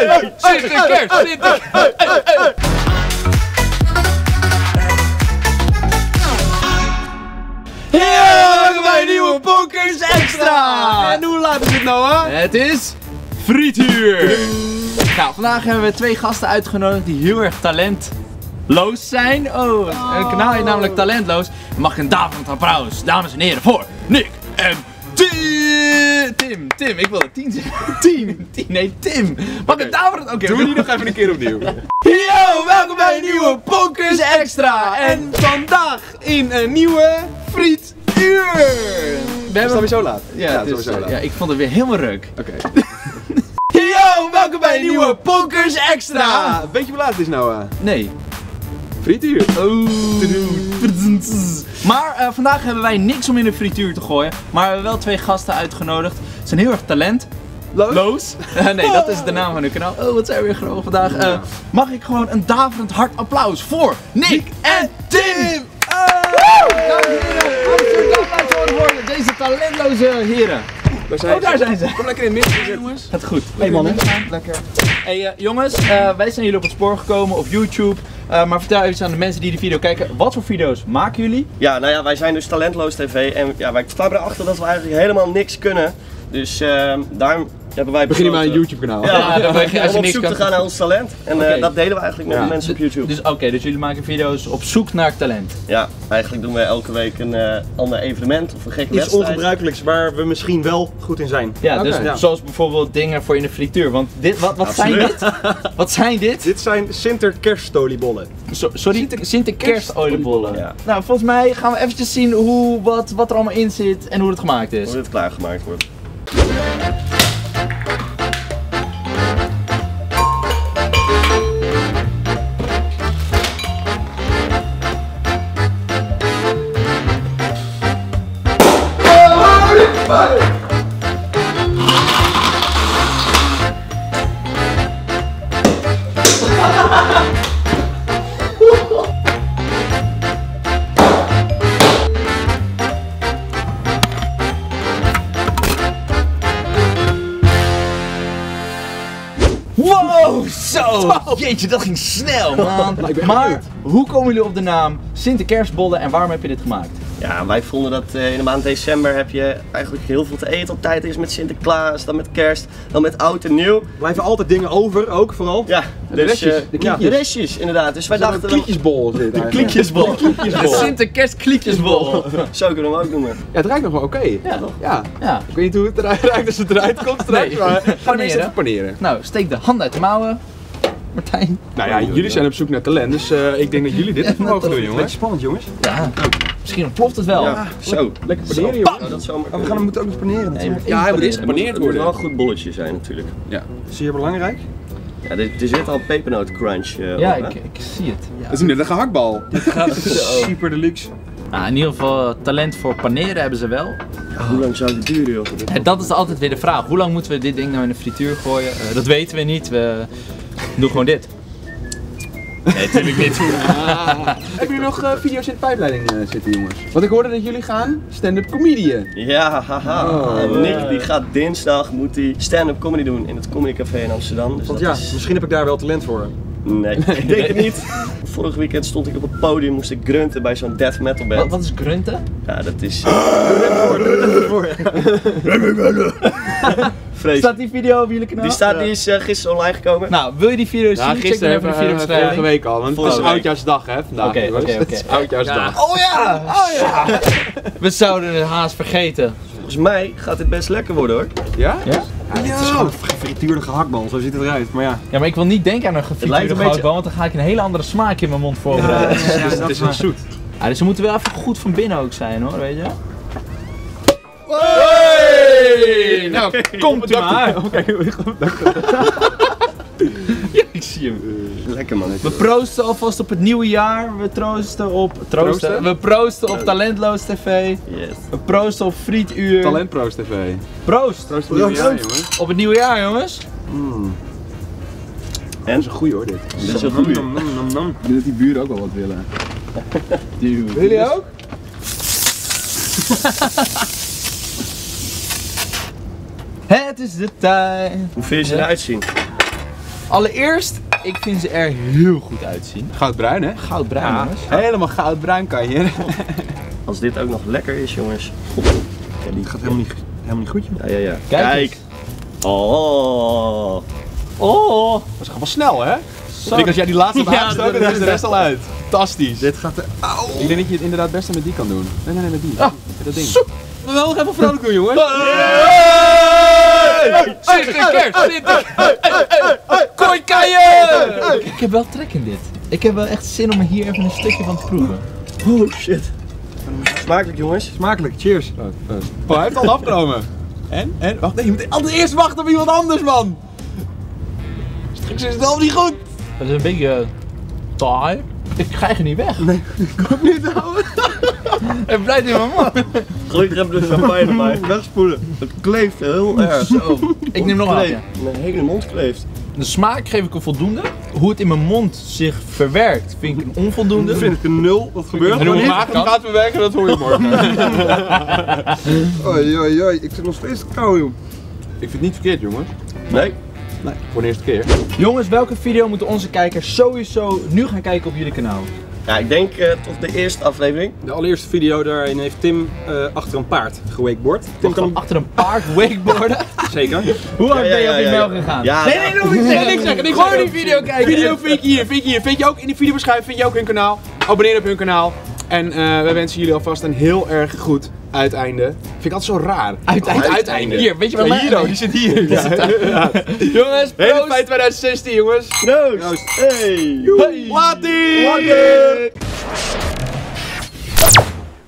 Sinterkerst, Sinterkerst. Welkom bij nieuwe Bonkers Extra! En hoe laat is het nou, hè? Het is frietuur. Nou, vandaag hebben we twee gasten uitgenodigd die heel erg talentloos zijn. Oh, een kanaal namelijk Talentloos. Mag ik een daverend applaus, dames en heren, voor Nick en Tim. Tim, Tim, ik wilde Tien zeggen. Tim, Tim, nee, Tim. Ik een daverend, oké. Doe die nog even een keer opnieuw. Yo, welkom bij een nieuwe Bonkers Extra! En vandaag in een nieuwe Frietuur! We hebben... weer zo laat? Ja, het is, sowieso laat. ja, ik vond het weer helemaal ruk. Oké. Yo, welkom bij een nieuwe Bonkers Extra! Weet je hoe laat het is nou? eh? Nee. Frietuur. Oh. Maar eh, vandaag hebben wij niks om in de frituur te gooien. Maar we hebben wel twee gasten uitgenodigd. Ze zijn heel erg talent. Loos? Loos. Eh, nee, dat is de naam van hun kanaal. Oh, wat zijn we weer grappig vandaag. Eh, mag ik gewoon een daverend hard applaus voor Nick en Tim! Dames en heren, Amsterdam laat horen worden deze talentloze heren. Daar zijn Oh, daar zijn ze. Kom lekker in het midden zitten. Gaat goed. Hey mannen. Lekker. Hey eh, jongens, eh, wij zijn jullie op het spoor gekomen op YouTube. Eh, maar vertel even aan de mensen die de video kijken, wat voor video's maken jullie? Ja, nou ja, wij zijn dus Talentloos TV en ja, wij kwamen erachter dat we eigenlijk helemaal niks kunnen. Dus ehm daarom hebben wij Beginnen met een YouTube kanaal. Ja, Ja, als je om op niks zoek kan- te gaan naar ons talent. En eh, dat delen we eigenlijk met Ja. de mensen op YouTube. Dus oké, dus jullie maken video's op zoek naar talent. Ja, eigenlijk doen we elke week een eh, ander evenement of een gekke Iets wedstrijd. ongebruikelijks waar we misschien wel goed in zijn. Ja, dus Ja. zoals bijvoorbeeld dingen voor in de frituur. Want dit, wat, wat zijn dit? Wat zijn dit? Dit zijn Sinterkerstoliebollen. So- sorry, Sinterkerstoliebollen. Ja. Nou, volgens mij gaan we eventjes zien hoe, wat, wat er allemaal in zit en hoe het gemaakt is. Hoe dit klaargemaakt wordt. Wow, zo! Jeetje, dat ging snel, man. Maar hoe komen jullie op de naam Sinterkerstbollen en waarom heb je dit gemaakt? Ja, wij vonden dat eh, in de maand december heb je eigenlijk heel veel te eten op tijd. Eerst met Sinterklaas, dan met kerst, dan met oud en nieuw. Blijven altijd dingen over, ook vooral. Ja, dus, restjes, eh, de ja, de restjes inderdaad. Dus wij is dachten, een kliekjesbol zit eigenlijk. kliekjesbol. De Sinterkerstkliekjesbol. Zo kunnen we hem ook noemen. Ja, het ruikt nog wel oké. Ja, toch? Ja. Ja. Ik weet niet hoe het eruit ruikt als het eruit komt straks, Nee. maar ga hem eerst Paneren. even paneren. Nou, steek de hand uit de mouwen. Martijn. Nou ja, jullie zijn op zoek naar talent, dus eh, ik denk dat jullie dit even mogen doen, Beetje spannend, jongens. Ja, misschien ontploft het wel. Ja, zo. Lekker paneren, jongens. Dat zou maar Maar we gaan hem moeten ook nog paneren Nee, natuurlijk. Ja, hij moet eerst Het moet- gepaneerd Het moet wel worden. een goed bolletje zijn natuurlijk. Ja. Zeer belangrijk. Ja, er, er zit al pepernoot crunch eh, Ja, op, ik, ik zie het. Dat is net een gehaktbal. Super deluxe. Nou, in ieder geval talent voor paneren hebben ze wel. Hoe lang zou het duren, joh? En dat is altijd weer de vraag. Hoe lang moeten we dit ding nou in de frituur gooien? Eh, dat weten we niet. We doen gewoon dit. Nee, natuurlijk niet. Hebben jullie nog eh, video's in de pijpleiding eh, zitten, jongens? Want ik hoorde dat jullie gaan stand-up comedian. Ja, haha. Oh, En Nick die gaat dinsdag moet hij stand-up comedy doen in het Comedy Café in Amsterdam. Dus Want ja, is... misschien heb ik daar wel talent voor. Nee, ik denk het niet. Vorig weekend stond ik op het podium, moest ik grunten bij zo'n death metal band. Wat, wat is grunten? Ja, dat is... Staat Vreselijk. die video op jullie kanaal? Die, staat, die is eh, gisteren online gekomen. Nou, wil je die video zien? Ja, Check gisteren dan even hebben de we video eh, vorige week al, want het is week. oudjaarsdag hè, vandaag. Oké, oké, Het oké. is oudjaarsdag. Oh ja! Oh ja! We zouden het haast vergeten. Volgens mij gaat dit best lekker worden hoor. Ja? Ja? Ja, het is gewoon een gefrituurde gehaktbal, zo ziet het eruit. Maar ja, Ja, maar ik wil niet denken aan een gefrituurde een beetje- gehaktbal, want dan ga ik een hele andere smaak in mijn mond voorbereiden. ja, Het dat is wel zoet. Ja, dus ze moeten wel even goed van binnen ook zijn hoor, weet je? Hey! Nou, komt u maar. Oké, Ja, zie hem. Lekker man. We proosten alvast op het nieuwe jaar. We troosten op. Troosten? Proosten? We proosten op Talentloos TV. Yes. We proosten op Frietuur. Talentpro's TV. Proost! Proost voor jullie, ja, jongens. Op het nieuwe jaar, jongens. Dat is een goeie hoor dit. Dit is een goeie. Nom, nom, nom. Ik denk dat die buren ook wel wat willen. Dude. Jullie ook? Het is de tijd. Hoe vind je ze eruit zien? Allereerst, ik vind ze er heel goed uitzien. Goudbruin, hè? Goudbruin, jongens. Helemaal goudbruin kan je. Als dit ook nog lekker is, jongens. God. Ja, die Het gaat helemaal niet, helemaal niet goed, joh. Ja, ja, ja. Kijk Kijk. Oh. Oh, Dat gaat wel snel, hè? Ik denk als jij die laatste hebt Ja, aangestoken, dan is de is rest al uit. Fantastisch. Dit gaat er... Ik denk dat je het inderdaad het beste met die kan doen. Nee, nee, nee, met die. Ah. Dat ding. We wel nog even vrolijk doen, jongens. Sinterkers, Kooikaien! Ik heb wel trek in dit. Ik heb wel echt zin om er hier even een stukje van te proeven. Oh shit. Smakelijk, jongens. Smakelijk, cheers. Oh, hij heeft al afgenomen. En? En? Wacht, nee, je moet altijd eerst wachten op iemand anders, man. Straks is het al niet goed. Dat is een beetje taai. Ik krijg er niet weg. Nee, ik kom niet houden. Het blijft in mijn mond. Gelukkig hebben we de champagne erbij. Wegspoelen. Het kleeft heel erg. Zo. Ik neem nog een hapje. Mijn hele mond kleeft. De smaak geef ik een voldoende. Hoe het in mijn mond zich verwerkt vind ik een onvoldoende. Dat vind ik een nul. Wat gebeurt En er hoe niet? maat hem gaat bewerken, dat hoor je morgen. Oei, oei, oei. Ik zit nog steeds te kou, joh. Ik vind het niet verkeerd, jongens. Nee. Nee, voor de eerste keer. Jongens, welke video moeten onze kijkers sowieso nu gaan kijken op jullie kanaal? Ja, ik denk eh, toch de eerste aflevering. De allereerste video daarin heeft Tim eh, achter een paard gewakeboard. Tim kan hem... Achter een paard wakeboarden. Zeker. Hoe hard Ja, ja, ben je op die ja, mel gegaan? Ja, nee, nee, niet zeggen, niks zeggen. niks Gewoon die video kijken. Video vind je hier, vind je hier. Vind je ook in die videobeschrijving, vind je ook hun kanaal. Abonneer op hun kanaal. En eh wij wensen jullie alvast een heel erg goed uiteinde. Vind ik altijd zo raar. Uiteinde. Uiteinde. Hier, weet je waar Ja, ook, die zit hier. Ja, ja. Jongens, proost. fijn 2016 jongens. Proost. Hey. Laat die! Later.